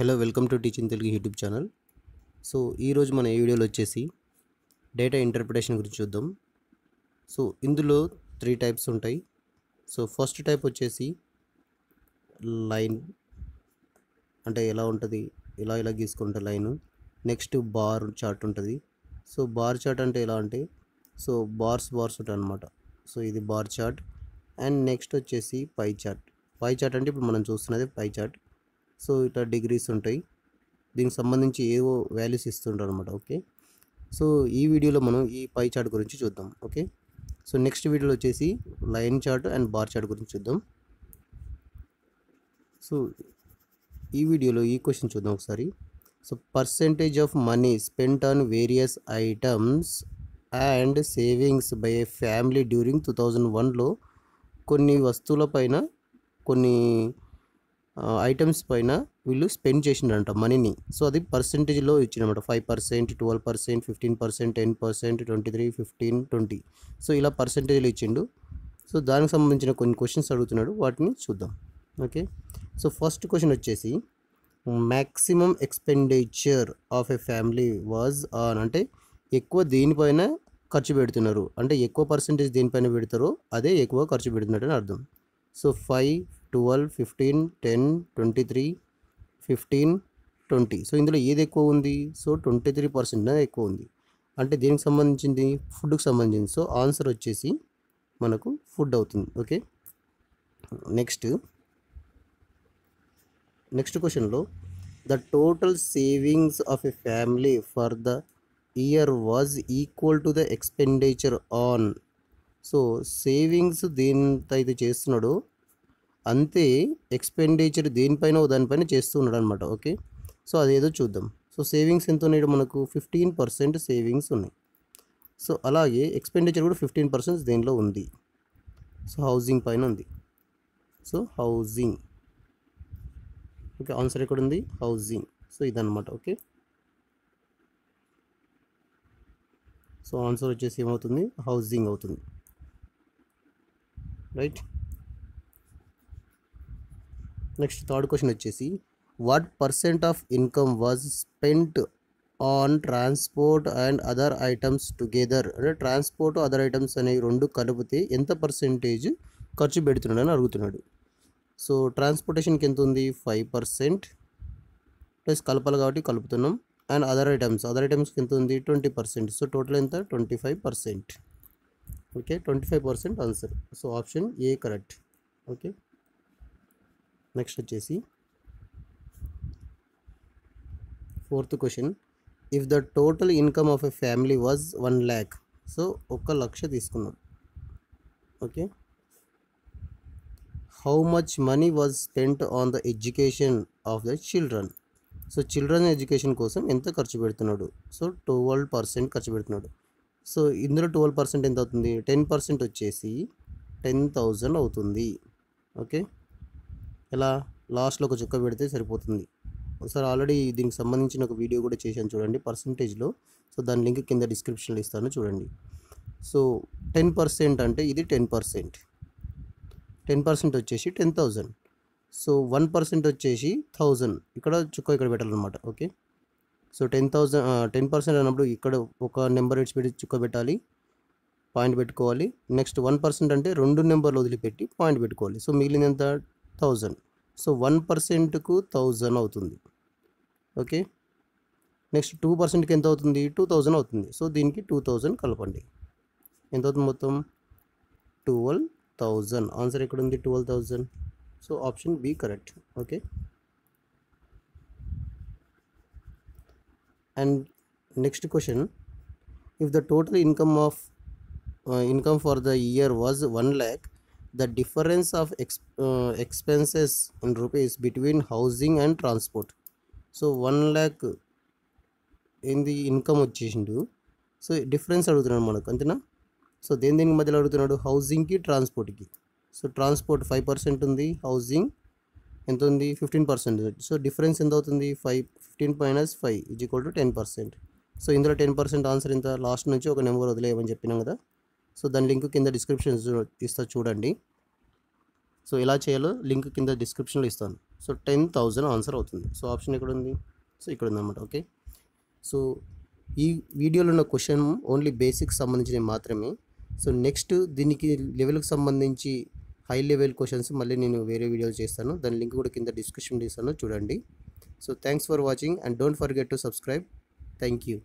Hello welcome to teaching Telugu YouTube channel so ఈరోజు మన ఈ వీడియోలో వచ్చేసి డేటా ఇంటర్ప్రిటేషన్ గురించి చూద్దాం. సో ఇందులో త్రీ టైప్స్ ఉంటాయి. సో ఫస్ట్ టైప్ వచ్చేసి లైన్ అంటే ఎలా ఉంటుంది ఇలా ఇలా గీసుకుంటే లైన్ నెక్స్ట్ బార్ చార్ట్ ఉంటుంది. సో బార్ చార్ట్ అంటే ఎలా అంటే సో బార్స్ బార్స్ ఉంటాయి అనమాట సో ఇది బార్ చార్ట్ అండ్ నెక్స్ట్ వచ్చేసి పై చార్ట్ పై చార్ట్ అంటే ఇప్పుడు మనం చూస్తున్నది పై చార్ట్ సో ఇట్లా డిగ్రీస్ ఉంటాయి. దీనికి సంబంధించి ఏవో వాల్యూస్ ఇస్తుంటారు అనమాట ఓకే? సో ఈ వీడియోలో మనం ఈ పై చార్ట్ గురించి చూద్దాం. ఓకే? సో నెక్స్ట్ వీడియోలో వచ్చేసి line chart and bar chart గురించి చూద్దాం. సో ఈ వీడియోలో ఈ క్వశ్చన్ చూద్దాం ఒకసారి. So percentage of money spent on various items and savings by a family during two thousand వన్లో కొన్ని వస్తువుల పైన కొన్ని ఐటమ్స్ పైన వీళ్ళు స్పెండ్ చేసిండ్రంట మనీని సో అది పర్సెంటేజ్లో ఇచ్చినమాట five percent twelve percent fifteen percent ten percent twenty three fifteen twenty so ఇలా పర్సెంటేజ్లో ఇచ్చిండు. సో దానికి సంబంధించిన కొన్ని క్వశ్చన్స్ అడుగుతున్నాడు. వాటిని చూద్దాం. ఓకే సో ఫస్ట్ క్వశ్చన్ వచ్చేసి maximum expenditure of a family was on అంటే ఎక్కువ దేనిపైన ఖర్చు పెడుతున్నారు? అంటే ఎక్కువ పర్సెంటేజ్ దేనిపైన పెడతారో అదే ఎక్కువ ఖర్చు పెడుతున్నట్టు అని అర్థం. So five twelve fifteen ten twenty three fifteen twenty. So ఇందులో ఏది ఎక్కువ ఉంది? సో ట్వంటీ త్రీ పర్సెంట్ ఎక్కువ ఉంది. అంటే దేనికి సంబంధించింది ఫుడ్కి సంబంధించింది. సో ఆన్సర్ వచ్చేసి మనకు ఫుడ్ అవుతుంది. ఓకే? నెక్స్ట్. నెక్స్ట్ క్వశ్చన్లో the total savings of a family for the year was equal to the expenditure on. So savings దేనితో చేస్తున్నాడో అంతే ఎక్స్పెండిచర్ దేనిపైన దానిపైన చేస్తున్నాడు అనమాట ఓకే సో అదేదో చూద్దాం. సో సేవింగ్స్ ఎంత ఉన్నాయి మనకు? ఫిఫ్టీన్ పర్సెంట్ సేవింగ్స్ ఉన్నాయి. సో అలాగే ఎక్స్పెండిచర్ కూడా ఫిఫ్టీన్ పర్సెంట్ దేనిలో ఉంది? సో హౌసింగ్ పైన ఉంది. సో హౌసింగ్ ఓకే ఆన్సర్ ఎక్కడ ఉంది? హౌసింగ్ సో ఇదన్నమాట ఓకే సో ఆన్సర్ వచ్చేసి ఏమవుతుంది? హౌసింగ్ అవుతుంది. రైట్ నెక్స్ట్ థర్డ్ క్వశ్చన్ వచ్చేసి what percent of income was spent on transport and other items together అంటే ట్రాన్స్పోర్ట్ అదర్ ఐటమ్స్ అనేవి రెండు కలిపితే ఎంత పర్సెంటేజ్ ఖర్చు పెడుతున్నాడు అని అడుగుతున్నాడు. సో ట్రాన్స్పోర్టేషన్కి ఎంత ఉంది? ఫైవ్ పర్సెంట్ ప్లస్ కలపాలి కాబట్టి కలుపుతున్నాం. అండ్ అదర్ ఐటమ్స్ అదర్ ఐటమ్స్కి ఎంత ఉంది? ట్వంటీ పర్సెంట్ సో టోటల్ ఎంత? Twenty five percent okay twenty five percent answer so option A correct okay. Next వచ్చేసి fourth question. If the total income of a family was one lakh so ఒక లక్ష తీసుకున్నాం. Okay how much money was spent on the education of the children so children education కోసం ఎంత ఖర్చు పెడుతున్నాడు? So twelve percent ఖర్చు పెడుతున్నాడు. So ఇందులో ట్వెల్వ్ పర్సెంట్ ఎంత అవుతుంది? టెన్ పర్సెంట్ వచ్చేసి టెన్ థౌజండ్ అవుతుంది. ఓకే ఎలా లాస్ట్లో ఒక చుక్క పెడితే సరిపోతుంది. ఒకసారి ఆల్రెడీ దీనికి సంబంధించిన ఒక వీడియో కూడా చేశాను చూడండి పర్సంటేజ్లో. సో దాని లింక్ కింద డిస్క్రిప్షన్లో ఇస్తాను చూడండి. సో టెన్ పర్సెంట్ అంటే ఇది టెన్ పర్సెంట్. టెన్ పర్సెంట్ వచ్చేసి ten thousand so one percent వచ్చేసి థౌజండ్ ఇక్కడ చుక్క ఇక్కడ పెట్టాలన్నమాట okay? So ten thousand ten percent అన్నప్పుడు ఇక్కడ ఒక నెంబర్ ఇచ్చి పెట్టి చుక్క పెట్టాలి పాయింట్ పెట్టుకోవాలి. నెక్స్ట్ వన్ పర్సెంట్ అంటే రెండు నెంబర్లు వదిలిపెట్టి పాయింట్ పెట్టుకోవాలి. సో మిగిలినంత ఎంత? థౌజండ్ సో వన్ పర్సెంట్కు థౌజండ్ అవుతుంది. ఓకే నెక్స్ట్ టూ పర్సెంట్కి ఎంత అవుతుంది? టూ థౌజండ్ అవుతుంది. సో దీనికి టూ థౌజండ్ కలపండి. ఎంత అవుతుంది మొత్తం? ట్వెల్వ్ థౌజండ్ ఆన్సర్ ఎక్కడ ఉంది twelve thousand so option B correct okay and next question if the total income of income for the year was one lakh the difference of ex expenses in rupees between housing and transport so one lakh ఏంది income వచ్చేసిండు. So difference అడుగుతున్నాడు మనకు అంతేనా? So దేని దేనికి మధ్యలో అడుగుతున్నాడు? హౌసింగ్కి ట్రాన్స్పోర్ట్కి సో ట్రాన్స్పోర్ట్ ఫైవ్ పర్సెంట్ ఉంది హౌసింగ్ ఎంత ఉంది? ఫిఫ్టీన్ పర్సెంట్ సో డిఫరెన్స్ ఎంత అవుతుంది? Five fifteen minus five is equal to ten percent so ఇందులో టెన్ పర్సెంట్ ఆన్సర్ ఎంత? లాస్ట్ నుంచి ఒక నెంబర్ వదిలేయమని చెప్పినాం కదా. సో దాని లింక్ కింద డిస్క్రిప్షన్ ఇస్తా చూడండి. సో ఎలా చేయాలో లింక్ కింద డిస్క్రిప్షన్లో ఇస్తాను. సో టెన్ థౌజండ్ ఆన్సర్ అవుతుంది. సో ఆప్షన్ ఎక్కడ ఉంది సో ఇక్కడ ఉందన్నమాట ఓకే. సో ఈ వీడియోలో ఉన్న క్వశ్చన్ ఓన్లీ బేసిక్ సంబంధించినవి మాత్రమే. సో నెక్స్ట్ దీనికి లెవెల్కి సంబంధించి హై లెవెల్ క్వశ్చన్స్ మళ్ళీ నేను వేరే వీడియోలు చేస్తాను. దాని లింక్ కూడా కింద డిస్క్రిప్షన్ ఇస్తాను చూడండి. So thanks for watching and don't forget to subscribe. Thank you.